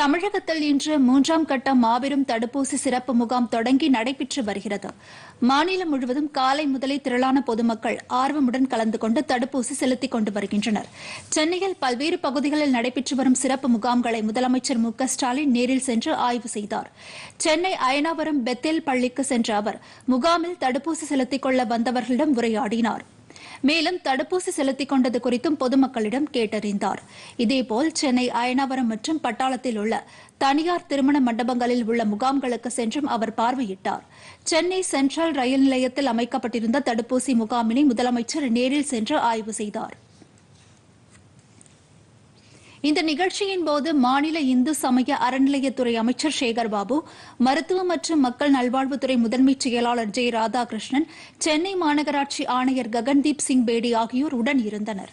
தமிழகத்தில் இன்று மூன்றாம் கட்ட மாபெரும் தடுப்பூசி சிறப்பு முகாம் தொடங்கி நடைபெற்று வருகிறது. மாநிலம் முழுவதும் காலை முதலே திரளான பொதுமக்கள் ஆர்வமுடன் கலந்து கொண்டு தடுப்பூசி செலுத்திக் கொண்டு வருகின்றனர். சென்னையில் பல்வேறு பகுதிகளில் நடைபெற்று வரும் சிறப்பு முகாம்களை முதலமைச்சர் மு ஸ்டாலின் நேரில் சென்று ஆய்வு செய்தார். சென்னை அயனாவரம் பெத்தேல் பள்ளிக்கு சென்ற அவர் முகாமில் தடுப்பூசி செலுத்திக் கொள்ள வந்தவர்களிடம் உரையாடினார். மேலும் தடுப்பூசி செலுத்திக் கொண்டது குறித்தும் பொதுமக்களிடம் கேட்டறிந்தார். இதேபோல் சென்னை அயனாவரம் மற்றும் பட்டாளத்தில் உள்ள தனியார் திருமண மண்டபங்களில் உள்ள முகாம்களுக்கு சென்றும் அவர் பார்வையிட்டார். சென்னை சென்ட்ரல் ரயில் நிலையத்தில் அமைக்கப்பட்டிருந்த தடுப்பூசி முகாமினை முதலமைச்சர் நேரில் சென்று ஆய்வு செய்தார். இந்த நிகழ்ச்சியின் போது மாநில இந்து சமய அறநிலையத்துறை அமைச்சர் சேகர் பாபு மருத்துவ மற்றும் மக்கள் நல்வாழ்வுத்துறை முதன்மை செயலாளர் ஜெய ராதாகிருஷ்ணன் சென்னை மாநகராட்சி ஆணையர் ககன்தீப் சிங் பேடி ஆகியோர் உடன் இருந்தனர்.